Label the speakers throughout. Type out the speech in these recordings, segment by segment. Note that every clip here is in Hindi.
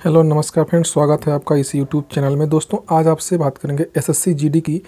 Speaker 1: हेलो, नमस्कार फ्रेंड्स, स्वागत है आपका इस यूट्यूब चैनल में। दोस्तों, आज आपसे बात करेंगे एसएससी जीडी की।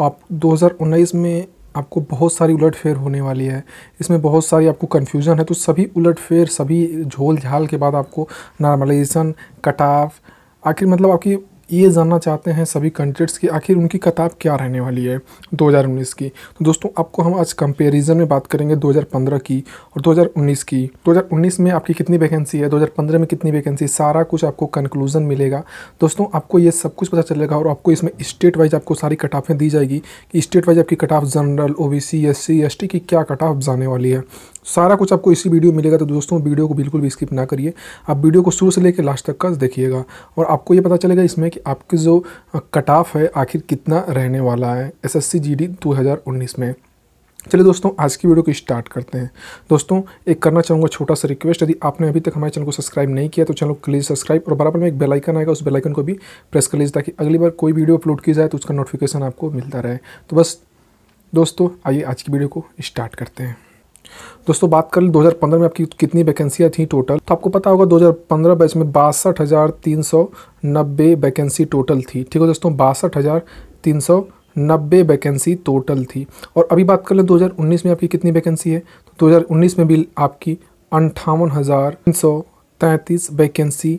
Speaker 1: आप 2019 में आपको बहुत सारी उलट फेर होने वाली है। इसमें बहुत सारी आपको कन्फ्यूज़न है तो सभी उलट फेर सभी झोल झाल के बाद आपको नॉर्मलाइजेशन कट ऑफ़ आखिर मतलब आपकी ये जानना चाहते हैं सभी कैंडिडेट्स की आखिर उनकी किताब क्या रहने वाली है 2019 की। तो दोस्तों, आपको हम आज कंपैरिजन में बात करेंगे 2015 की और 2019 की। 2019 में आपकी कितनी वैकेंसी है 2015 में कितनी वैकेंसी सारा कुछ आपको कंक्लूजन मिलेगा। दोस्तों, आपको ये सब कुछ पता चलेगा और आपको इसमें स्टेट वाइज आपको सारी कटाफें दी जाएगी कि स्टेट वाइज आपकी cut off general O B C S की क्या कट ऑफ़ जाने वाली है। सारा कुछ आपको इसी वीडियो में मिलेगा तो दोस्तों, वीडियो को बिल्कुल भी स्किप ना करिए। आप वीडियो को शुरू से लेकर लास्ट तक का देखिएगा और आपको ये पता चलेगा इसमें कि आपकी जो कट ऑफ़ है, आखिर कितना रहने वाला है S S C G D दो हज़ार उन्नीस में। चलिए दोस्तों, आज की वीडियो को स्टार्ट करते हैं। दोस्तों, एक करना चाहूँगा छोटा सा रिक्वेस्ट यदि आपने अभी तक हमारे चैनल को सब्सक्राइब नहीं किया तो चैनल को प्लीज़ सब्सक्राइब और बराबर में एक बेल आइकन आएगा, उस बेल आइकन को भी प्रेस कर लीजिए ताकि अगली बार कोई वीडियो अपलोड की जाए तो उसका नोटिफिकेशन आपको मिलता रहे। तो बस, दोस्तों, आइए आज की वीडियो को स्टार्ट करते हैं। दोस्तों, बात कर 2015 में आपकी कितनी वैकेंसियाँ थी टोटल तो आपको पता होगा 2015 बैच में बासठ हज़ार तीन सौ नब्बे वैकेंसी टोटल थी। ठीक है दोस्तों, बासठ हज़ार तीन सौ नब्बे वैकेंसी टोटल थी। और अभी बात कर लें 2019 में आपकी कितनी वैकेंसी है? तो 2019 में भी आपकी अंठावन हज़ार तीन सौ तैंतीस वैकेंसी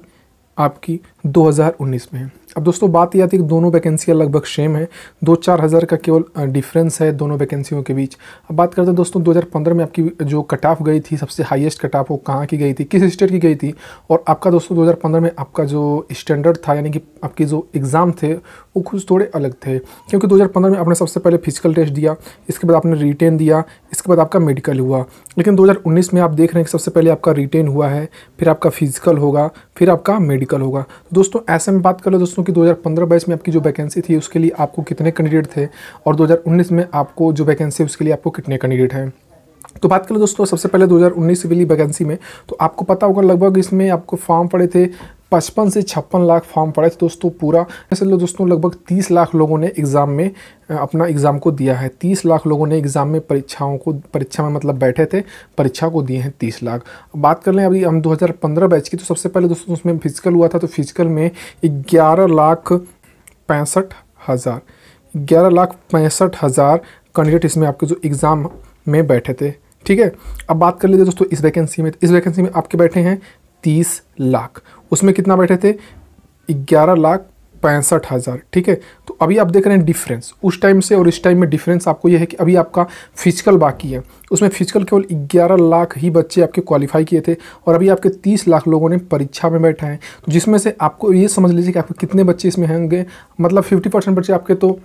Speaker 1: आपकी 2019 में है। अब दोस्तों, बात यह आती है कि दोनों वैकेंसियाँ लगभग सेम है। दो चार हज़ार का केवल डिफरेंस है दोनों वैकेंसियों के बीच। अब बात करते हैं दोस्तों 2015 में आपकी जो कट ऑफ़ गई थी, सबसे हाईएस्ट कट ऑफ़ वो कहाँ की गई थी? किस स्टेट की गई थी? और आपका दोस्तों 2015 में आपका जो स्टैंडर्ड था, यानी कि आपके जो एग्ज़ाम थे, वो कुछ थोड़े अलग थे। क्योंकि दो हज़ार पंद्रह में आपने सबसे पहले फ़िज़िकल टेस्ट दिया, इसके बाद आपने रिटेन दिया, इसके बाद आपका मेडिकल हुआ। लेकिन दो हज़ार उन्नीस में आप देख रहे हैं कि सबसे पहले आपका रिटेन हुआ है, फिर आपका फ़िज़िकल होगा, फिर आपका मेडिकल होगा। दोस्तों, ऐसे में बात कर लो, दोस्तों कि 2015-22 में आपकी जो वैकेंसी थी, उसके लिए आपको कितने कैंडिडेट थे? और 2019 में आपको जो वैकेंसी उसके लिए आपको कितने कैंडिडेट हैं? तो बात करें दोस्तों, सबसे पहले 2019 वाली वैकेंसी में तो आपको पता होगा, लगभग इसमें आपको फॉर्म पड़े थे पचपन से छप्पन लाख फॉर्म पड़े थे दोस्तों पूरा। ऐसे लो दोस्तों, लगभग तीस लाख लोगों ने एग्ज़ाम में अपना एग्ज़ाम को दिया है। तीस लाख लोगों ने एग्ज़ाम में परीक्षाओं को, परीक्षा में मतलब बैठे थे, परीक्षा को दिए हैं तीस लाख। बात कर लें अभी हम 2015 बैच की तो सबसे पहले दोस्तों उसमें फ़िज़िकल हुआ था तो फ़िज़िकल में ग्यारह लाख पैंसठ हज़ार। ग्यारह लाख पैंसठ हज़ार कैंडिडेट इसमें आपके जो एग्ज़ाम में बैठे थे। ठीक है? अब बात कर लीजिए दोस्तों इस वैकेंसी में, इस वैकेंसी में आपके बैठे हैं तीस लाख। उसमें कितना बैठे थे? ग्यारह लाख पैंसठ हज़ार, ठीक है? तो अभी आप देख रहे हैं डिफरेंस उस टाइम से और इस टाइम में डिफरेंस आपको यह है कि अभी आपका फ़िज़िकल बाकी है। उसमें फ़िज़िकल केवल ग्यारह लाख ही बच्चे आपके क्वालिफाई किए थे और अभी आपके तीस लाख लोगों ने परीक्षा में बैठा है। तो जिसमें से आपको ये समझ लीजिए कि आपके कितने बच्चे इसमें होंगे। मतलब फिफ्टी बच्चे आपके तो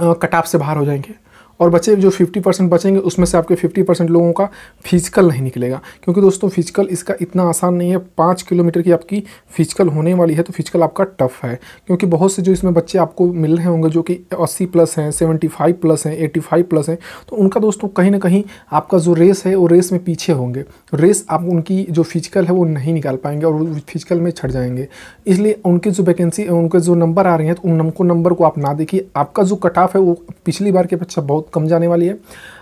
Speaker 1: कटाप से बाहर हो जाएँगे। और बचे जो 50 परसेंट बचेंगे, उसमें से आपके 50 परसेंट लोगों का फ़िज़िकल नहीं निकलेगा। क्योंकि दोस्तों फ़िज़िकल इसका इतना आसान नहीं है, पाँच किलोमीटर की आपकी फ़िज़िकल होने वाली है तो फ़िज़िकल आपका टफ है। क्योंकि बहुत से जो इसमें बच्चे आपको मिल रहे होंगे, जो कि अस्सी प्लस हैं सेवेंटी प्लस हैं एटी प्लस हैं तो उनका दोस्तों कहीं ना कहीं आपका जो रेस है, वो रेस में पीछे होंगे। रेस आप उनकी जो फ़िज़िकल है, वो नहीं निकाल पाएँगे और वो फ़िज़िकल में छट जाएँगे। इसलिए उनकी जो वैकेंसी उनके जो नंबर आ रहे हैं तो उन नंबर को आप ना देखिए। आपका जो कट ऑफ़ है, वो पिछली बार के अपेक्षा बहुत कम जाने वाली है।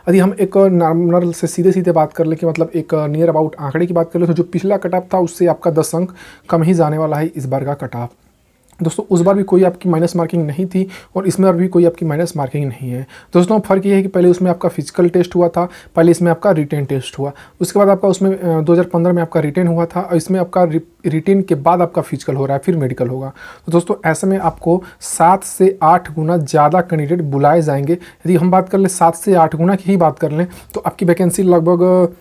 Speaker 1: यदि हम एक नॉर्मल से सीधे सीधे बात कर ले कि मतलब एक नियर अबाउट आंकड़े की बात कर ले तो जो पिछला कट था, उससे आपका दस अंक कम ही जाने वाला है इस बार का कट दोस्तों, उस बार भी कोई आपकी माइनस मार्किंग नहीं थी और इसमें भी कोई आपकी माइनस मार्किंग नहीं है। दोस्तों फ़र्क ये है कि पहले उसमें आपका फ़िज़िकल टेस्ट हुआ था, पहले इसमें आपका रिटेन टेस्ट हुआ। उसके बाद आपका उसमें 2015 में आपका रिटेन हुआ था, और इसमें आपका रिटेन के बाद आपका फ़िज़िकल हो रहा है, फिर मेडिकल होगा। तो दोस्तों, ऐसे में आपको सात से आठ गुना ज़्यादा कैंडिडेट बुलाए जाएँगे। यदि हम बात कर लें, सात से आठ गुना की ही बात कर लें तो आपकी वैकेंसी लगभग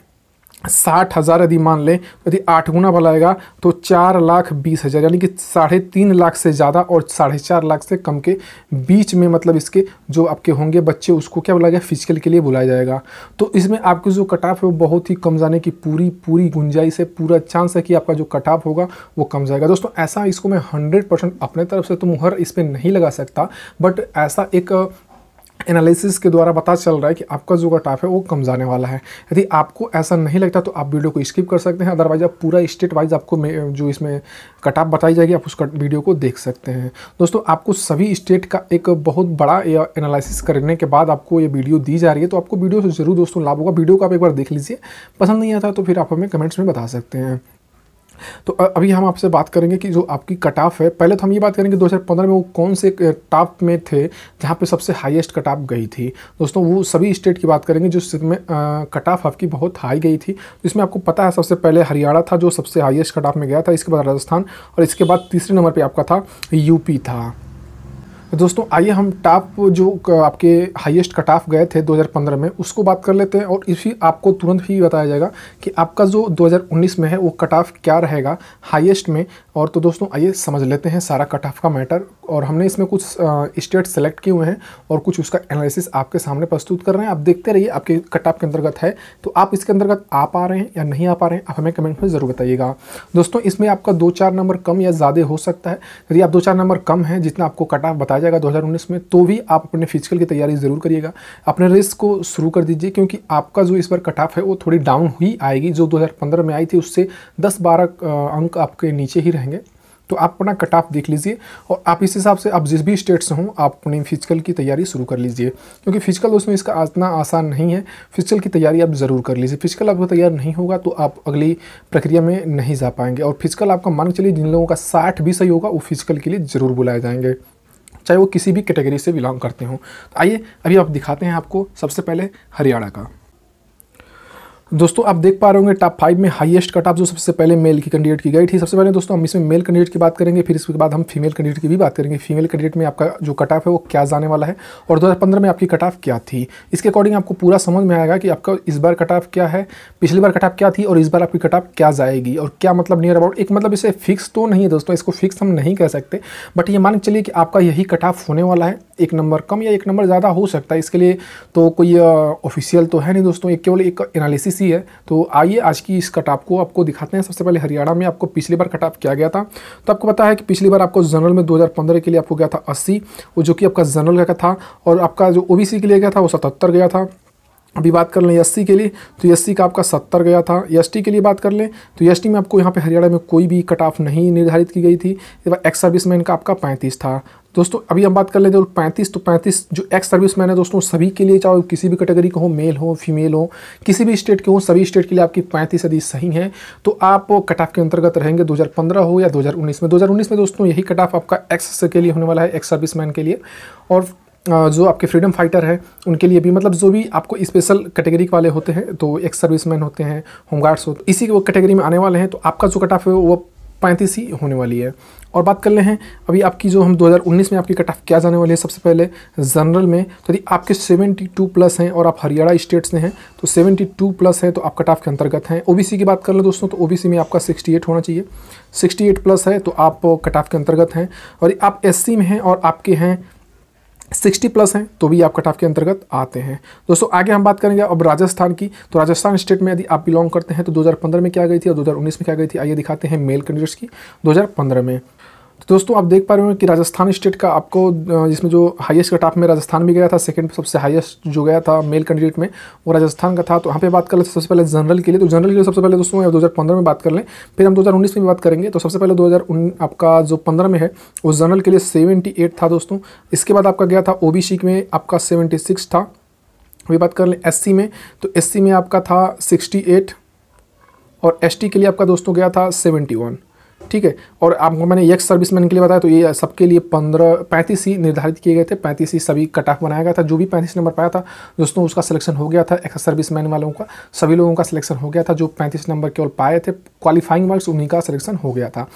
Speaker 1: साठ हज़ार यदि मान लें, यदि आठ गुना बनाएगा तो चार लाख बीस हज़ार, यानी कि साढ़े तीन लाख से ज़्यादा और साढ़े चार लाख से कम के बीच में मतलब इसके जो आपके होंगे बच्चे, उसको क्या बुलाया फ़िज़िकल के लिए बुलाया जाएगा। तो इसमें आपकी जो कट ऑफ़ है, वो बहुत ही कम जाने की पूरी पूरी गुंजाइश है, पूरा चांस है कि आपका जो कट ऑफ़ होगा, वो कम जाएगा। दोस्तों, ऐसा इसको मैं हंड्रेड अपने तरफ़ से तो मुहर इस पर नहीं लगा सकता बट ऐसा एक एनालिसिस के द्वारा पता चल रहा है कि आपका जो कटाफ है वो कम जाने वाला है। यदि आपको ऐसा नहीं लगता तो आप वीडियो को स्किप कर सकते हैं अदरवाइज़ आप पूरा स्टेट वाइज आपको जो इसमें कटाप बताई जाएगी, आप उस वीडियो को देख सकते हैं। दोस्तों, आपको सभी स्टेट का एक बहुत बड़ा एनालिसिस करने के बाद आपको ये वीडियो दी जा रही है तो आपको वीडियो से ज़रूर दोस्तों लाभ होगा। वीडियो को आप एक बार देख लीजिए, पसंद नहीं आता तो फिर आप हमें कमेंट्स में बता सकते हैं। तो अभी हम आपसे बात करेंगे कि जो आपकी कट ऑफ़ है, पहले तो हम ये बात करेंगे 2015 में वो कौन से टॉप में थे जहाँ पे सबसे हाईएस्ट कट ऑफ़ गई थी। दोस्तों, वो सभी स्टेट की बात करेंगे जिसमें कट ऑफ़ आपकी बहुत हाई गई थी। तो इसमें आपको पता है सबसे पहले हरियाणा था जो सबसे हाइएस्ट कट ऑफ़ में गया था, इसके बाद राजस्थान और इसके बाद तीसरे नंबर पर आपका था यूपी था। दोस्तों, आइए हम टॉप जो आपके हाईएस्ट कट ऑफ़ गए थे 2015 में, उसको बात कर लेते हैं और इसी आपको तुरंत ही बताया जाएगा कि आपका जो 2019 में है, वो कट ऑफ़ क्या रहेगा हाईएस्ट में। और तो दोस्तों, आइए समझ लेते हैं सारा कट ऑफ़ का मैटर। और हमने इसमें कुछ स्टेट सेलेक्ट किए हुए हैं और कुछ उसका एनालिसिस आपके सामने प्रस्तुत कर रहे हैं। आप देखते रहिए, आपके कट ऑफ़ के अंतर्गत है। तो आप इसके अंतर्गत आ पा रहे हैं या नहीं आ पा रहे हैं, आप हमें कमेंट में ज़रूर बताइएगा। दोस्तों, इसमें आपका दो चार नंबर कम या ज़्यादा हो सकता है। यदि आप दो चार नंबर कम है, जितना आपको कट ऑफ़ बताया जाएगा दो हज़ार उन्नीस में तो भी आप अपने फ़िज़िकल की तैयारी ज़रूर करिएगा। अपने रेस को शुरू कर दीजिए, क्योंकि आपका जो इस बार कट ऑफ़ है, वो थोड़ी डाउन हुई आएगी। जो दो हज़ार पंद्रह में आई थी, उससे दस बारह अंक आपके नीचे ही रहेंगे। तो आप अपना कट ऑफ़ देख लीजिए और आप इस हिसाब से आप जिस भी स्टेट से हों, आप अपनी फ़िज़िकल की तैयारी शुरू कर लीजिए। क्योंकि फ़िज़िकल उसमें इसका इतना आसान नहीं है। फ़िज़िकल की तैयारी आप ज़रूर कर लीजिए। फ़िज़िकल आपका तैयार नहीं होगा तो आप अगली प्रक्रिया में नहीं जा पाएँगे। और फ़िज़िकल आपका मान चलिए, जिन लोगों का साठ भी सही होगा, वो फ़िज़िकल के लिए ज़रूर बुलाए जाएँगे। चाहे वो किसी भी कैटेगरी से बिलोंग करते हों। तो आइए, अभी आप दिखाते हैं आपको सबसे पहले हरियाणा का। दोस्तों, आप देख पा रहे होंगे टॉप फाइव में हाईएस्ट कट ऑफ़ जो सबसे पहले मेल की कैंडिडेट की गई थी। सबसे पहले दोस्तों, हम इसमें मेल कैंडिडेट की बात करेंगे, फिर इसके बाद हम फीमेल कैंडिडेट की भी बात करेंगे। फीमेल कैंडिडेट में आपका जो कट ऑफ़ है वो क्या जाने वाला है और 2015 में आपकी कट ऑफ़ क्या थी? इसके अकॉर्डिंग आपको पूरा समझ में आएगा कि आपका इस बार कट ऑफ़ क्या है, पिछली बार कट ऑफ़ क्या थी और इस बार आपकी कट ऑफ़ क्या जाएगी। और क्या मतलब नियर अबाउट एक मतलब इसे फिक्स तो नहीं है दोस्तों, इसको फिक्स हम नहीं कह सकते बट ये मान चलिए कि आपका यही कट ऑफ़ होने वाला है। एक नंबर कम या एक नंबर ज़्यादा हो सकता है। इसके लिए तो कोई ऑफिशियल तो है नहीं दोस्तों, एक केवल एक एनालिसिस ही है। तो आइए आज की इस कटाप को आपको दिखाते हैं। सबसे पहले हरियाणा में आपको पिछली बार कटाप किया गया था। तो आपको पता है कि पिछली बार आपको जनरल में 2015 के लिए आपको गया था 80 वो जो कि आपका जनरल का था, और आपका जो ओबीसी के लिए गया था, वो सतहत्तर गया था। अभी बात कर लें एस के लिए तो एस का आपका सत्तर गया था। एसटी के लिए बात कर लें तो एस में आपको यहाँ पे हरियाणा में कोई भी कट ऑफ़ नहीं निर्धारित की गई थी। एक्स सर्विसमैन का आपका पैंतीस था। दोस्तों, अभी हम बात कर लेते हैं पैंतीस तो पैंतीस जो एक्स सर्विस मैन है, दोस्तों, सभी के लिए चाहे किसी भी कैटेगरी का हो मेल हो फीमेल हो, किसी भी स्टेट के हो, सभी स्टेट के लिए आपकी पैंतीस यदि सही है तो आप कट ऑफ़ के अंतर्गत रहेंगे 2015 हो या 2019 में। 2019 में, दोस्तों, यही कट ऑफ़ आपका एक्स के लिए होने वाला है एक्स सर्विसमैन के लिए। और जो आपके फ्रीडम फाइटर हैं, उनके लिए भी मतलब जो भी आपको स्पेशल कैटेगरी वाले होते हैं तो एक्स सर्विसमैन होते हैं होमगार्ड्स होते इसी कैटेगरी में आने वाले हैं तो आपका जो कट ऑफ़ है वो पैंतीस ही होने वाली है। और बात कर ले हैं, अभी आपकी जो हम 2019 में आपकी कट ऑफ़ क्या जाने वाली है, सबसे पहले जनरल में तो यदि आपके 72 प्लस हैं और आप हरियाणा स्टेट से हैं तो 72 प्लस हैं तो आप कट ऑफ़ के अंतर्गत हैं। ओबीसी की बात कर ले दोस्तों तो ओबीसी में आपका 68 होना चाहिए। 68 प्लस है तो आप कट ऑफ़ के अंतर्गत हैं। और आप एससी में हैं और आपके हैं सिक्सटी प्लस हैं तो भी आप कट ऑफ़ के अंतर्गत आते हैं। दोस्तों, आगे हम बात करेंगे अब राजस्थान की। तो राजस्थान स्टेट में यदि आप बिलोंग करते हैं तो 2015 में क्या गई थी और 2019 में क्या गई थी? आइए दिखाते हैं मेल कैंडिडेट्स की। 2015 में। तो दोस्तों, आप देख पा रहे हो कि राजस्थान स्टेट का आपको जिसमें जो हाईएस्ट कट ऑफ़ में राजस्थान भी गया था सेकंड सबसे हाईएस्ट जो गया था मेल कैंडिडेट में, वो राजस्थान का था। तो यहाँ पे बात कर लेते सबसे पहले जनरल के लिए तो जनरल के लिए सबसे पहले दोस्तों दो हज़ार पंद्रह में बात कर लें, फिर हम दो हज़ार उन्नीस में बात करेंगे। तो सबसे पहले दो हज़ार उन्नीस आपका जो पंद्रह में है, वो जनरल के लिए सेवेंटी था दोस्तों। इसके बाद आपका गया था ओ में, आपका सेवेंटी था। अभी बात कर लें एससी में तो एससी में आपका था सिक्सटी और एसटी के लिए आपका दोस्तों गया था सेवेंटी ठीक है? और आपको मैंने एक्स सर्विसमैन के लिए बताया तो ये सबके लिए पंद्रह, पैंतीस ही निर्धारित किए गए थे, पैंतीस ही सभी कट ऑफ़ बनाया गया था, जो भी पैंतीस नंबर पाया था, दोस्तों उसका सिलेक्शन हो गया था एक्स सर्विसमैन वालों का, सभी लोगों का सिलेक्शन हो गया था, जो पैंतीस नंबर केवल पाए थे क्वालिफाइंग मार्क्स उन्हीं का सिलेक्शन हो गया था।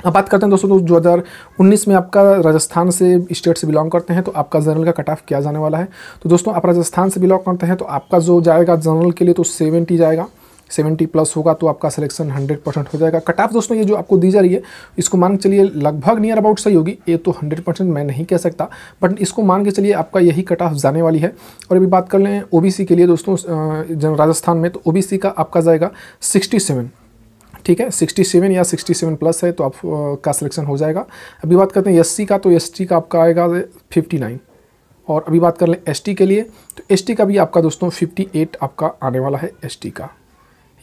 Speaker 1: अब बात करते हैं दोस्तों तो दो हज़ार उन्नीस में आपका राजस्थान से स्टेट से बिलोंग करते हैं तो आपका जनरल का कट ऑफ़ क्या जाने वाला है। तो दोस्तों, आप राजस्थान से बिलोंग करते हैं तो आपका जो जाएगा जनरल के लिए तो सेवेंटी जाएगा। सेवेंटी प्लस होगा तो आपका सिलेक्शन हंड्रेड परसेंट हो जाएगा। कट ऑफ़ दोस्तों, ये जो आपको दी जा रही है, इसको मान के चलिए लगभग नियर अबाउट सही होगी। ये तो हंड्रेड परसेंट मैं नहीं कह सकता बट इसको मान के चलिए आपका यही कट ऑफ़ जाने वाली है। और अभी बात कर लें ओबीसी के लिए दोस्तों जन राजस्थान में तो ओबीसी का आपका जाएगा सिक्सटी ठीक है 67 या 67 प्लस है तो आप का सिलेक्शन हो जाएगा। अभी बात करते हैं एससी का तो एसटी का आपका आएगा 59 और अभी बात कर लें एसटी के लिए तो एसटी का भी आपका दोस्तों 58 आपका आने वाला है एसटी का।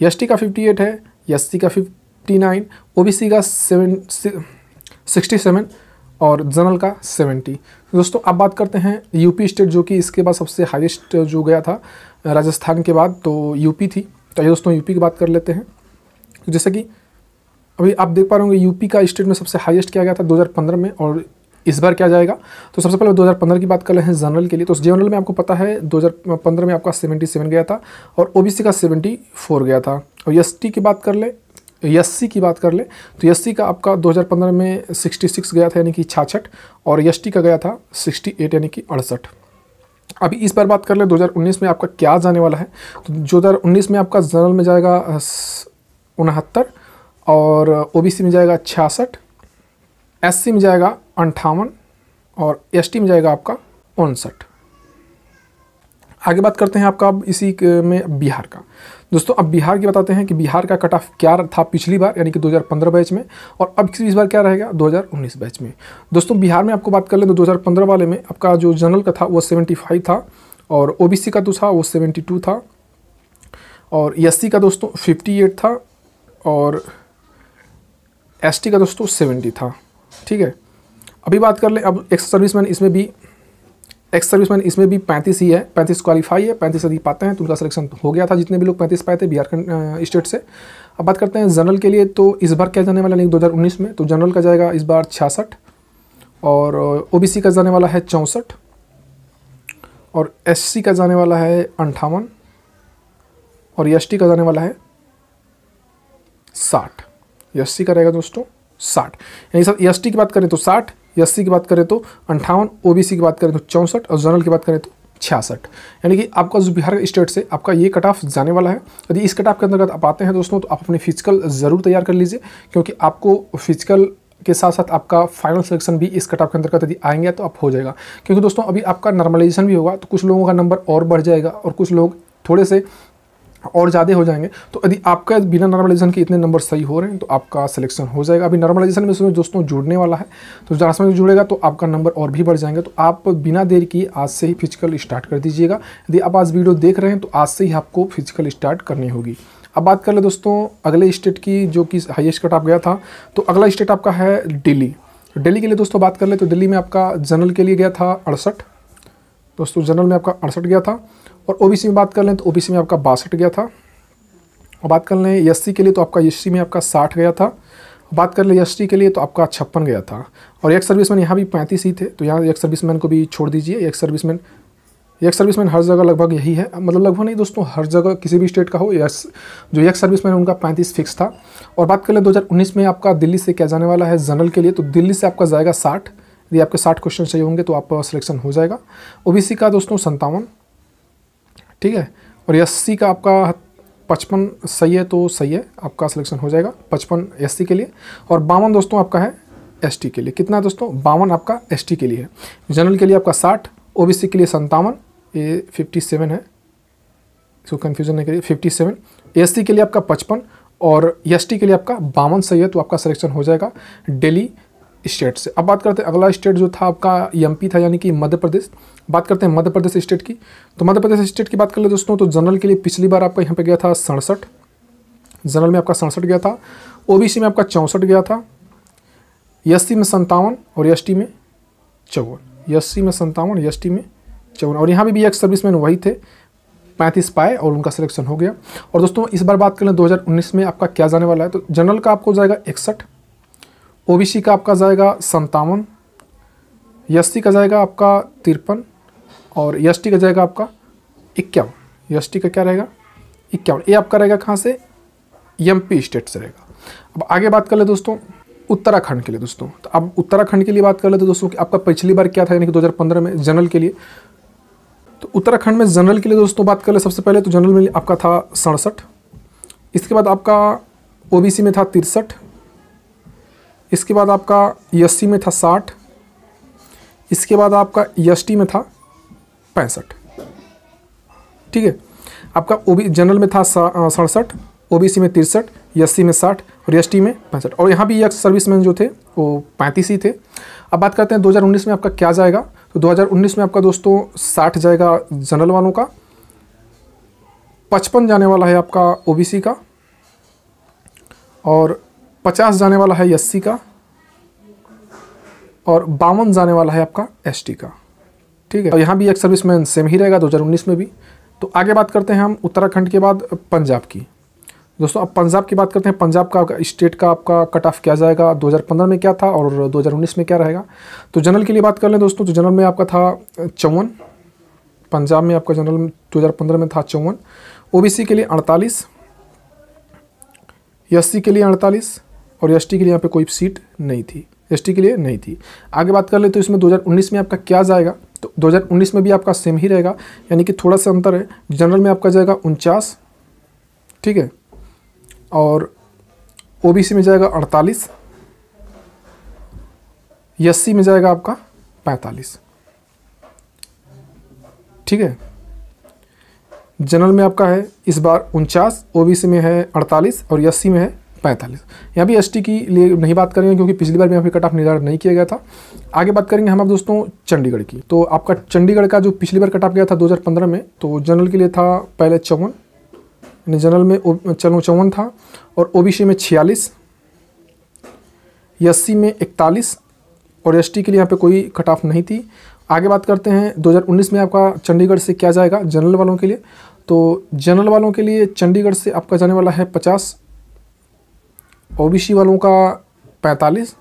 Speaker 1: एस का 58 है एस का फिफ्टी 59 ओबीसी का सेवन सिक्सटी सेवन और जनरल का 70 दोस्तों, अब बात करते हैं यूपी स्टेट जो कि इसके बाद सबसे हाईएस्ट जो गया था, राजस्थान के बाद तो यूपी थी। तो ये दोस्तों यूपी की बात कर लेते हैं। जैसे कि अभी आप देख पा रहे होंगे यूपी का स्टेट में सबसे हाईएस्ट किया गया था 2015 में, और इस बार क्या जाएगा? तो सबसे पहले 2015 की बात कर रहे हैं जनरल के लिए। तो जनरल में आपको पता है 2015 में आपका 77 गया था और ओबीसी का 74 गया था। और एस की बात कर ले एस की बात कर ले तो एस का आपका 2015 में 66 गया था, यानी कि छाछठ, और एस का गया था 68 यानी कि अड़सठ। अभी इस बार बात कर ले 2019 में आपका क्या जाने वाला है? तो 2019 में आपका जनरल में जाएगा उनहत्तर, और ओबीसी में जाएगा छियासठ एससी में जाएगा अंठावन और एसटी में जाएगा आपका उनसठ। आगे बात करते हैं आपका अब इसी में बिहार का। दोस्तों, अब बिहार की बताते हैं कि बिहार का कट ऑफ़ क्या था पिछली बार, यानी कि 2015 बैच में, और अब इस बार क्या रहेगा? 2019 बैच में। दोस्तों, बिहार में आपको बात कर लें तो 2015 वाले में आपका जो जनरल का था वो 75 था और ओबीसी का जो था वो 72 था और एससी का दोस्तों 58 था और एसटी का दोस्तों 70 था। ठीक है? अभी बात कर लें, अब एक्स सर्विसमैन इसमें भी एक्स सर्विसमैन इसमें भी पैंतीस ही है, पैंतीस क्वालिफाई है, पैंतीस यदि पाते हैं तो उनका सिलेक्शन हो गया था जितने भी लोग पैंतीस पाए थे बिहार स्टेट से। अब बात करते हैं जनरल के लिए तो इस बार क्या जाने वाला नहीं, दो में। तो जनरल का जाएगा इस बार छियासठ, और ओबीसी का जाने वाला है चौंसठ, और एससी का जाने वाला है अंठावन, और एस का जाने वाला है साठ। एस का रहेगा दोस्तों साठ। यानी सर एस की बात करें तो साठ एस की बात करें तो अंठावन ओ की बात करें तो चौंसठ और जनरल की बात करें तो छियासठ। यानी कि आपका जो बिहार स्टेट से आपका ये कट ऑफ़ जाने वाला है। यदि इस कट ऑफ़ के अंतर्गत आप आते हैं दोस्तों तो आप अपनी फ़िज़िकल ज़रूर तैयार कर लीजिए, क्योंकि आपको फ़िज़िकल के साथ साथ आपका फाइनल सिलेक्शन भी इस कट ऑफ़ के अंतर्गत यदि आएँगे तो आप हो जाएगा। क्योंकि दोस्तों, अभी आपका नॉर्मलाइजेशन भी होगा तो कुछ लोगों का नंबर और बढ़ जाएगा और कुछ लोग थोड़े से और ज़्यादा हो जाएँगे। तो यदि आपका बिना नॉर्मलाइजेशन के इतने नंबर सही हो रहे हैं तो आपका सिलेक्शन हो जाएगा। अभी नॉर्मलाइजेशन में उसमें दोस्तों, जुड़ने वाला है। तो जहाँ समय जुड़ेगा तो आपका नंबर और भी बढ़ जाएँगे। तो आप बिना देर की आज से ही फ़िज़िकल स्टार्ट कर दीजिएगा। यदि आप आज वीडियो देख रहे हैं तो आज से ही आपको फ़िज़िकल स्टार्ट करनी होगी। अब बात कर ले दोस्तों, अगले स्टेट की, जो कि हाइएस्ट कट आप गया था। तो अगला स्टेट आपका है दिल्ली। दिल्ली के लिए दोस्तों बात कर ले तो दिल्ली में आपका जनरल के लिए गया था अड़सठ। दोस्तों जनरल में आपका अड़सठ गया था और ओबीसी में बात कर लें तो ओबीसी में आपका बासठ गया था। और बात कर लें एस के लिए तो आपका एस में आपका साठ गया था। बात कर लें एस के लिए तो आपका छप्पन गया था। और एक सर्विसमैन यहाँ भी पैंतीस ही थे तो यहाँ एक सर्विसमैन को भी छोड़ दीजिए। एक सर्विसमैन एक सर्विसमैन हर जगह लगभग यही है। मतलब लगभग नहीं दोस्तों, हर जगह किसी भी स्टेट का हो या जो एक सर्विसमैन उनका पैंतीस फिक्स था। और बात कर लें 2019 में आपका दिल्ली से क्या जाने वाला है जनरल के लिए तो दिल्ली से आपका जाएगा साठ। यदि आपके साठ क्वेश्चन चाहिए होंगे तो आप सिलेक्शन हो जाएगा। ओबीसी का दोस्तों संतावन ठीक है? और एस का आपका पचपन सही है तो सही है, आपका सिलेक्शन हो जाएगा पचपन एससी के लिए। और बावन दोस्तों आपका है एसटी के लिए। कितना दोस्तों? बावन आपका एसटी के लिए है। जनरल के लिए आपका साठ ओ के लिए संतावन ये फिफ्टी सेवन है। इसको कन्फ्यूज़न नहीं करिए फिफ्टी सेवन एस के लिए आपका पचपन और एसटी के लिए आपका बावन सही है तो आपका सिलेक्शन हो जाएगा। दिल्ली स्टेट से। अब बात करते हैं अगला स्टेट जो था आपका एमपी था यानी कि मध्य प्रदेश। बात करते हैं मध्य प्रदेश स्टेट की। तो मध्य प्रदेश स्टेट की बात कर ले दोस्तों तो जनरल के लिए पिछली बार आपका यहाँ पे गया था सड़सठ। जनरल में आपका सड़सठ गया था। ओबीसी में आपका चौंसठ गया था। एस में संतावन और एस में चौवन। एस में संतावन एस में चौवन। और यहाँ भी, एक सर्विसमैन वही थे पैंतीस पाए और उनका सिलेक्शन हो गया। और दोस्तों इस बार बात कर करें 2019 में आपका क्या जाने वाला है। तो जनरल का आपको जाएगा इकसठ। ओबीसी का आपका जाएगा संतावन एस का जाएगा आपका तिरपन और एस का जाएगा आपका इक्यावन। एस का क्या रहेगा? इक्यावन। ये आपका रहेगा कहाँ से? एमपी स्टेट से रहेगा। अब आगे बात कर ले दोस्तों, उत्तराखंड के लिए दोस्तों। तो अब उत्तराखंड के लिए बात कर ले तो दोस्तों कि आपका पिछली बार क्या था, यानी कि 2015 में जनरल के लिए। तो उत्तराखंड में जनरल के लिए दोस्तों बात कर ले सबसे पहले तो जनरल में आपका था सड़सठ, इसके बाद आपका ओबीसी में था तिरसठ इसके बाद आपका एस में था साठ, इसके बाद आपका एसटी में था पैंसठ। ठीक है? आपका ओ जनरल में था सड़सठ ओ में तिरसठ एस में साठ और एस में पैंसठ। और यहाँ भी एक्स सर्विसमैन जो थे, वो पैंतीस ही थे। अब बात करते हैं 2019 में आपका क्या जाएगा? तो 2019 में आपका दोस्तों साठ जाएगा जनरल वालों का, पचपन जाने वाला है आपका ओबीसी का। और पचास जाने वाला है अस्सी का और बावन जाने वाला है आपका एसटी का। ठीक है? और यहाँ भी एक सर्विसमैन सेम ही रहेगा 2019 में भी। तो आगे बात करते हैं हम उत्तराखंड के बाद पंजाब की। दोस्तों, अब पंजाब की बात करते हैं। पंजाब का स्टेट का आपका कट ऑफ़ क्या जाएगा। 2015 में क्या था और 2019 में क्या रहेगा? तो जनरल के लिए बात कर लें दोस्तों। तो जनरल में आपका था चौवन। पंजाब में आपका जनरल 2015 में था चौवन। ओबीसी के लिए अड़तालीस। एस के लिए अड़तालीस। और एसटी के लिए यहाँ पे कोई सीट नहीं थी एसटी के लिए नहीं थी। आगे बात कर ले तो इसमें 2019 में आपका क्या जाएगा? तो 2019 में भी आपका सेम ही रहेगा, यानी कि थोड़ा सा अंतर है। जनरल में आपका जाएगा उनचास, ठीक है? और ओबीसी में जाएगा अड़तालीस एस में जाएगा आपका पैंतालीस, ठीक है? जनरल में आपका है इस बार उनचास ओबीसी में है अड़तालीस और एस में है पैंतालीस। यहाँ भी एसटी की लिए नहीं बात करेंगे क्योंकि पिछली बार भी यहाँ पे कट ऑफ़ निर्धारण नहीं किया गया था। आगे बात करेंगे हम आप दोस्तों चंडीगढ़ की। तो आपका चंडीगढ़ का जो पिछली बार कट ऑफ़ गया था 2015 में तो जनरल के लिए था पहले चौवन, यानी जनरल में चलो चौवन था, और ओबीसी में छियालीस एस में इकतालीस, और एसटी के लिए यहाँ पर कोई कट ऑफ़ नहीं थी। आगे बात करते हैं 2019 में आपका चंडीगढ़ से क्या जाएगा जनरल वालों के लिए? तो जनरल वालों के लिए चंडीगढ़ से आपका जाने वाला है पचास ओबीसी वालों का पैंतालीस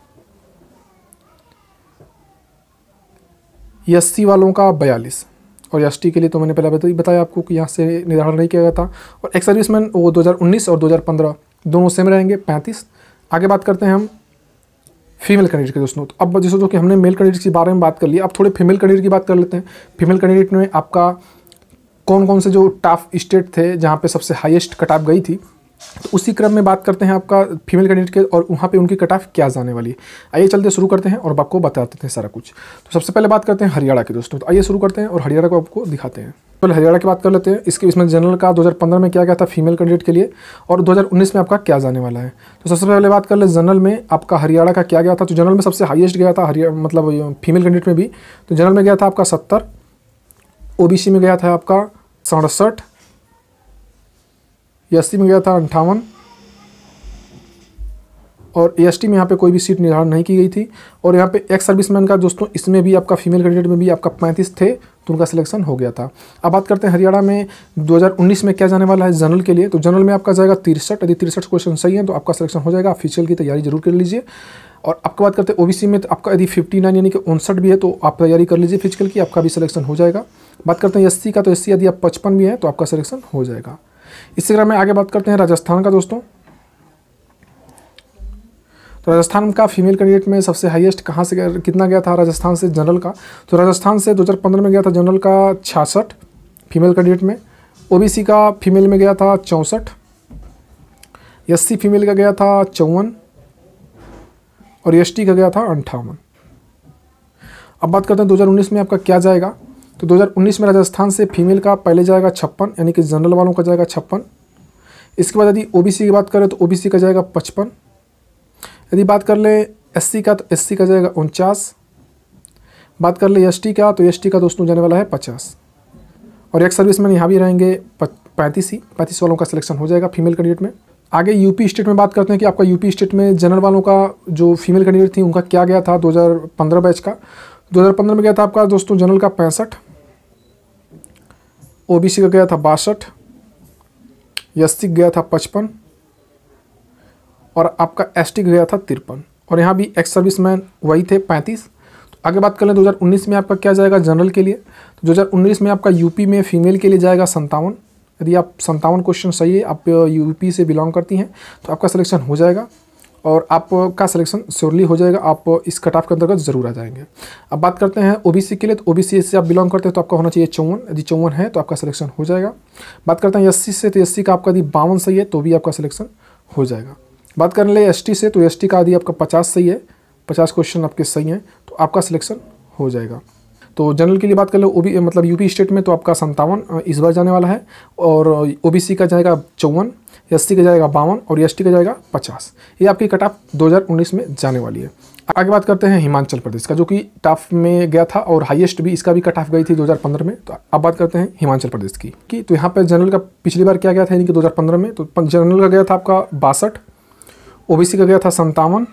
Speaker 1: एस वालों का बयालीस। और एसटी के लिए तो मैंने पहले बताया आपको कि यहाँ से निर्धारण नहीं किया गया था। और एक सर्विसमैन, वो 2019 और 2015 दोनों सेम रहेंगे 35 आगे बात करते हैं हम फीमेल कैंडिडेट के दोस्तों। तो अब जैसे जो कि हमने मेल कैंडिडेट के बारे में बात कर ली, अब थोड़े फीमेल कैंडिडेट की बात कर लेते हैं। फीमेल कैंडिडेट में आपका कौन कौन से जो टफ स्टेट थे, जहाँ पे सबसे हाईएस्ट कटाप गई थी तो उसी क्रम में बात करते हैं आपका फीमेल कैंडिडेट के और वहाँ पे उनकी कट ऑफ़ क्या जाने वाली है। आइए चलते शुरू करते हैं और आपको बता देते हैं सारा कुछ। तो सबसे पहले बात करते हैं हरियाणा के दोस्तों। तो आइए शुरू करते हैं और हरियाणा को आपको दिखाते हैं। पहले हरियाणा की बात कर लेते हैं। इसके इसमें जनरल का 2015 में क्या गया था फीमेल कैंडिडेट के लिए और 2019 में आपका क्या जाने वाला है। तो सबसे पहले बात कर ले जनरल में आपका हरियाणा का क्या गया था। तो जनरल में सबसे हाईएस्ट गया था मतलब फीमेल कैंडिडेट में भी। तो जनरल में गया था आपका सत्तर ओ में गया था आपका सड़सठ एस में गया था अंठावन। और ए में यहाँ पे कोई भी सीट निर्धारण नहीं की गई थी। और यहाँ पे एक्स सर्विसमैन का दोस्तों, इसमें भी आपका फीमेल कैंडिडेट में भी आपका पैंतीस थे तो उनका सिलेक्शन हो गया था। अब बात करते हैं हरियाणा में 2019 में क्या जाने वाला है जनरल के लिए? तो जनरल में आपका जाएगा तिरसठ। यदि तिरसठ क्वेश्चन सही है तो आपका सिलेक्शन हो जाएगा। ऑफिशियल की तैयारी ज़रूर कर लीजिए। और आपका बात करते हैं ओबीसी में तो आपका यदि फिफ्टी नाइन यानी कि उनसठ भी है तो आप तैयारी कर लीजिए फ़िज़िकल की, आपका भी सिलेक्शन हो जाएगा। बात करते हैं एससी का तो एससी यदि आप पचपन भी है तो आपका सिलेक्शन हो जाएगा। इसी तरह में आगे बात करते हैं राजस्थान का दोस्तों। तो राजस्थान का फीमेल कैंडिडेट में सबसे हाईएस्ट कहाँ से कितना गया था? राजस्थान से जनरल का। तो राजस्थान से 2015 में गया था जनरल का छियासठ फीमेल कैंडिडेट में। ओबीसी का फीमेल में गया था चौंसठ एस फीमेल का गया था चौवन, और एस का गया था अंठावन। अब बात करते हैं 2019 में आपका क्या जाएगा? तो 2019 में राजस्थान से फीमेल का पहले जाएगा छप्पन, यानी कि जनरल वालों का जाएगा छप्पन। इसके बाद यदि ओबीसी की बात करें तो ओबीसी का जाएगा पचपन। यदि बात कर लें एससी का तो एससी का जाएगा उनचास। बात कर ले एस का तो एसटी का दोस्तों जाने वाला है पचास। और एक सर्विस सर्विसमैन यहाँ भी रहेंगे पैंतीस ही, पैंतीस वालों का सिलेक्शन हो जाएगा फीमेल कैंडिडेट में। आगे यूपी स्टेट में बात करते हैं कि आपका यूपी स्टेट में जनरल वालों का जो फीमेल कैंडिडेट थी, उनका क्या गया था 2015 बैच का। 2015 में गया था आपका दोस्तों, जनरल का पैंसठ ओबीसी का गया था बासठ एस गया था पचपन, और आपका एसटी गया था तिरपन। और यहाँ भी एक्स सर्विस मैन वही थे पैंतीस। तो आगे बात कर लें 2019 में आपका क्या जाएगा जनरल के लिए? तो 2019 में आपका यूपी में फीमेल के लिए जाएगा संतावन यदि आप संतावन क्वेश्चन सही है, आप यूपी से बिलोंग करती हैं तो आपका सिलेक्शन हो जाएगा। और आपका सिलेक्शन श्योरली हो जाएगा। आप इस कट ऑफ़ के अंतर्गत ज़रूर आ जाएँगे। अब बात करते हैं ओबीसी के लिए। तो ओबीसी से आप बिलोंग करते हैं तो आपका होना चाहिए चौवन। यदि चौवन है तो आपका सिलेक्शन हो जाएगा। बात करते हैं एससी से। तो एससी का आपका यदि बावन सही है तो भी आपका सिलेक्शन हो जाएगा। बात कर ले एसटी से। तो एसटी का यदि आपका पचास सही है, पचास क्वेश्चन आपके सही हैं तो आपका सिलेक्शन हो जाएगा। तो जनरल के लिए बात कर लो। ओबी मतलब यूपी स्टेट में तो आपका संतावन इस बार जाने वाला है। और ओबीसी का जाएगा चौवन। एससी का जाएगा बावन और एस का जाएगा पचास। ये आपकी कट ऑफ़ दो हज़ार उन्नीस में जाने वाली है। आगे बात करते हैं हिमाचल प्रदेश का, जो कि टॉप में गया था और हाईएस्ट भी इसका भी कट ऑफ़ गई थी 2015 में। तो अब बात करते हैं हिमाचल प्रदेश की, कि तो यहाँ पे जनरल का पिछली बार क्या गया था, यानी कि 2015 में? तो जनरल का गया था आपका बासठ, ओबीसी का गया था संतावन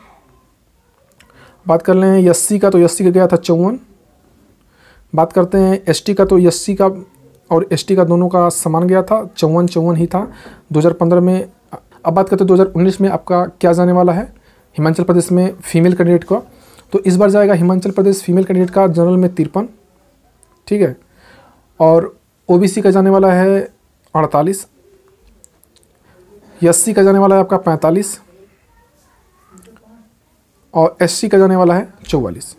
Speaker 1: बात कर लें एस का तो एससी का गया था चौवन। बात करते हैं एसटी का तो एस का और एसटी का दोनों का समान गया था, चौवन चौवन ही था। 2015 में, अब बात करते हैं 2019 में आपका क्या जाने वाला है? हिमाचल प्रदेश में फीमेल कैंडिडेट का। तो इस बार जाएगा हिमाचल प्रदेश फीमेल कैंडिडेट का जनरल में तिरपन, ठीक है? और ओबीसी का जाने वाला है अड़तालीस एस का जाने वाला है आपका पैंतालीस, और एससी का जाने वाला है चौवालीस।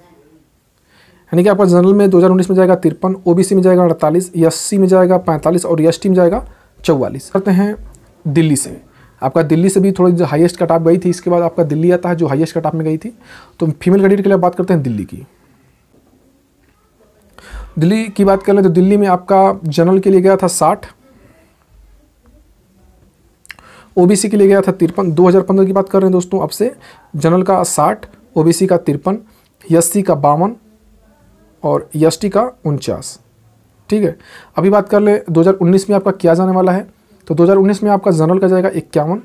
Speaker 1: यानी कि आपका जनरल में 2019 में जाएगा तिरपन ओबीसी में जाएगा अड़तालीस एस में जाएगा पैंतालीस और एसटी में जाएगा चौवालीस। करते हैं दिल्ली से। आपका दिल्ली से भी थोड़ी जो हाईएस्ट कट ऑफ़ गई थी, इसके बाद आपका दिल्ली आता है, जो हाईएस्ट कट ऑफ़ में गई थी। तो फीमेल कैंडिडेट के लिए बात करते हैं दिल्ली की। दिल्ली की बात कर लें तो दिल्ली में आपका जनरल के लिए गया था साठ ओबीसी के लिए गया था तिरपन। 2015 की बात कर रहे हैं दोस्तों अब से जनरल का साठ ओबीसी का तिरपन एस का बावन और यस का उनचास। ठीक है? अभी बात कर ले 2019 में आपका क्या जाने वाला है? तो 2019 में आपका जनरल का जाएगा इक्यावन,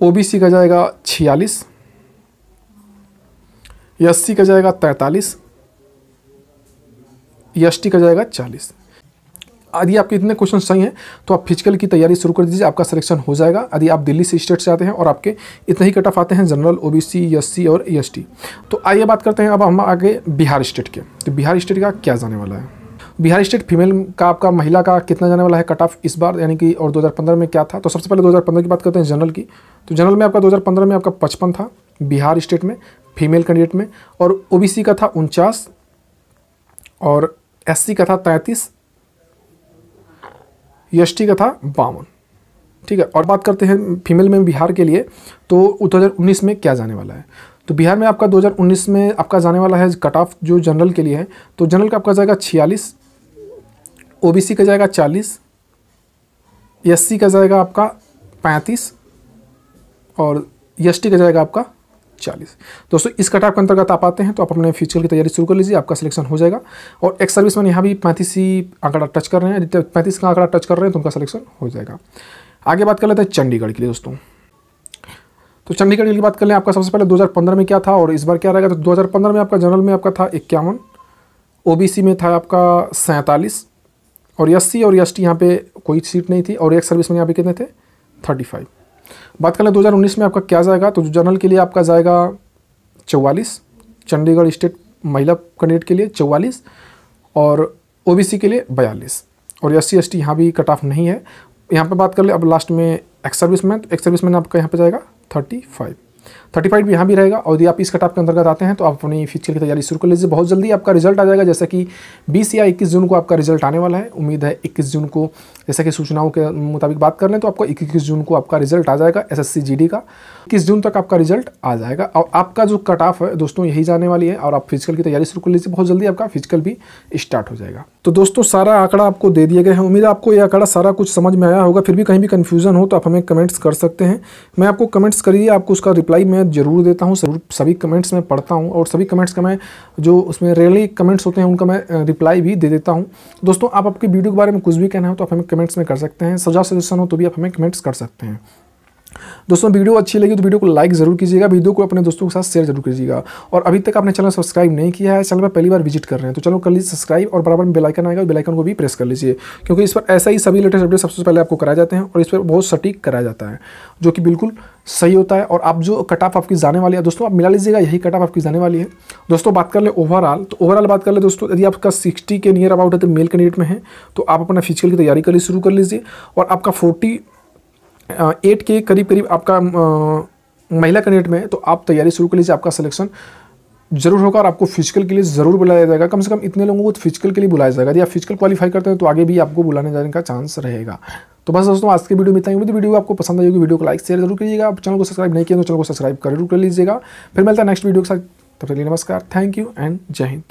Speaker 1: ओबीसी का जाएगा छियालीस एस का जाएगा तैंतालीस एस का जाएगा चालीस। यदि आपके इतने क्वेश्चन सही हैं तो आप फ़िज़िकल की तैयारी शुरू कर दीजिए, आपका सिलेक्शन हो जाएगा। यदि आप दिल्ली से स्टेट से आते हैं और आपके इतने ही कट ऑफ़ आते हैं जनरल ओ ओबीसी एससी और एसटी तो आइए बात करते हैं अब हम आगे बिहार स्टेट के। तो बिहार स्टेट का क्या जाने वाला है? बिहार स्टेट फीमेल का, आपका महिला का कितना जाने वाला है कट ऑफ़ इस बार, यानी कि और 2015 में क्या था? तो सबसे पहले 2015 की बात करते हैं जनरल की। तो जनरल में आपका 2015 में आपका पचपन था बिहार स्टेट में फीमेल कैंडिडेट में, और ओबीसी का था उनचास और एससी का था तैंतीस एस का था बावन। ठीक है, और बात करते हैं फीमेल में बिहार के लिए तो 2019 में क्या जाने वाला है? तो बिहार में आपका 2019 में आपका जाने वाला है कट ऑफ़ जो जनरल के लिए है तो जनरल का आपका जाएगा छियालीस ओबीसी का जाएगा चालीस एससी का जाएगा आपका पैंतीस, और एस का जाएगा आपका चालीस। दोस्तों, इस कटाप के अंतर्गत आप आते हैं तो आप अपने फ्यूचर की तैयारी शुरू कर लीजिए, आपका सिलेक्शन हो जाएगा। और एक सर्विस मैन यहाँ भी पैंतीस ही आंकड़ा टच कर रहे हैं पैंतीस का आंकड़ा टच कर रहे हैं तो उनका सिलेक्शन हो जाएगा। आगे बात कर लेते हैं चंडीगढ़ के लिए दोस्तों। तो चंडीगढ़ की बात कर लें, आपका सबसे पहले 2015 में क्या था और इस बार क्या रहेगा? तो 2015 में आपका जनरल में आपका था इक्यावन ओबीसी में था आपका सैंतालीस, और एस सी और एस टी यहाँ पे कोई सीट नहीं थी, और एक सर्विस में यहाँ पे कितने थे? थर्टी फाइव बात कर लें 2019 में आपका क्या जाएगा? तो जनरल के लिए आपका जाएगा चौवालीस, चंडीगढ़ स्टेट महिला कैंडिडेट के लिए चौवालीस और ओबीसी के लिए बयालीस। और एस सी एस टी यहाँ भी कट ऑफ़ नहीं है। यहाँ पे बात कर ले, अब लास्ट में एक्स सर्विस मैन तो एक्स सर्विस मैन आपका यहाँ पे जाएगा थर्टी फाइव थर्टी फाइव भी यहाँ भी रहेगा। और यदि आप इस कटाप के अंतर्गत आते हैं तो आप अपनी फ़िज़िकल की तैयारी शुरू कर लीजिए। बहुत जल्दी आपका रिज़ल्ट आ जाएगा। जैसा कि 20 या 21 जून को आपका रिज़ल्ट आने वाला है। उम्मीद है 21 जून को, जैसा कि सूचनाओं के मुताबिक बात कर लें तो आपको इक्कीस जून को आपका रिज़ल्ट आ जाएगा एस एस का। इक्कीस जून तक आपका रिज़ल्ट आ जाएगा। और आपका जो कट ऑफ़ है, दोस्तों, यही जाने वाली है। और आप फ़िज़िकल की तैयारी शुरू कर लीजिए। बहुत जल्दी आपका फ़िज़िकल भी स्टार्ट हो जाएगा। तो दोस्तों, सारा आंकड़ा आपको दे दिए गए हैं। उम्मीद आपको ये आंकड़ा सारा कुछ समझ में आया होगा। फिर भी कहीं भी कन्फ्यूज़न हो तो आप हमें कमेंट्स कर सकते हैं। मैं आपको कमेंट्स करिए, आपको उसका रिप्लाई मैं ज़रूर देता हूँ, ज़रूर सभी कमेंट्स में पढ़ता हूँ और सभी कमेंट्स का मैं जो उसमें रेयरली कमेंट्स होते हैं, उनका मैं रिप्लाई भी दे देता हूँ। दोस्तों, आप आपकी वीडियो के बारे में कुछ भी कहना हो तो आप हमें कमेंट्स में कर सकते हैं। सजा सजेशन हो तो भी आप हमें कमेंट्स कर सकते हैं। दोस्तों, वीडियो अच्छी लगी तो वीडियो को लाइक ज़रूर कीजिएगा, वीडियो को अपने दोस्तों के साथ शेयर ज़रूर कीजिएगा। और अभी तक आपने चैनल सब्सक्राइब नहीं किया है चैनल पर पहली बार विज़िट कर रहे हैं तो चलो कर लीजिए सब्सक्राइब और बराबर में बेलाइकन आएगा बेलाइकन को भी प्रेस कर लीजिए, क्योंकि इस पर ऐसा ही सभी लेटेस्ट अपडेट सबसे पहले आपको कराए जाते हैं और इस पर बहुत सटीक कराया जाता है, जो कि बिल्कुल सही होता है। और आप जो कट ऑफ़ आपकी जाने वाली है, दोस्तों, आप मिला लीजिएगा, यही कट ऑफ़ आपकी जाने वाली है। दोस्तों, बात कर ले ओवरऑल तो ओवरऑल बात कर ले दोस्तों, यदि आपका सिक्सटी के नियर अबाउट है तो मेल कैंडिडेट में है तो आप अपना फ़िज़िकल की तैयारी करनी शुरू कर लीजिए। और आपका फोर्टी एट के करीब करीब आपका महिला कैंडिडेट में तो आप तैयारी शुरू कर लीजिए आपका सिलेक्शन ज़रूर होगा और आपको फ़िज़िकल के लिए ज़रूर बुलाया जाएगा। कम से कम इतने लोगों को फ़िज़िकल के लिए बुलाया जाएगा। यदि आप फ़िज़िकल क्वालिफाई करते हैं तो आगे भी आपको बुलाने जाने का चांस रहेगा। तो बस दोस्तों, आज की वीडियो में इतना ही। वीडियो आपको पसंद आएगी वीडियो को लाइक शेयर ज़रूर कीजिएगा। आप चैनल को सब्सक्राइब नहीं किया तो चैनल को सब्सक्राइब ज़रूर कर लीजिएगा। फिर मिलता है नेक्स्ट वीडियो के साथ। तब तक नमस्कार। थैंक यू एंड जय हिंद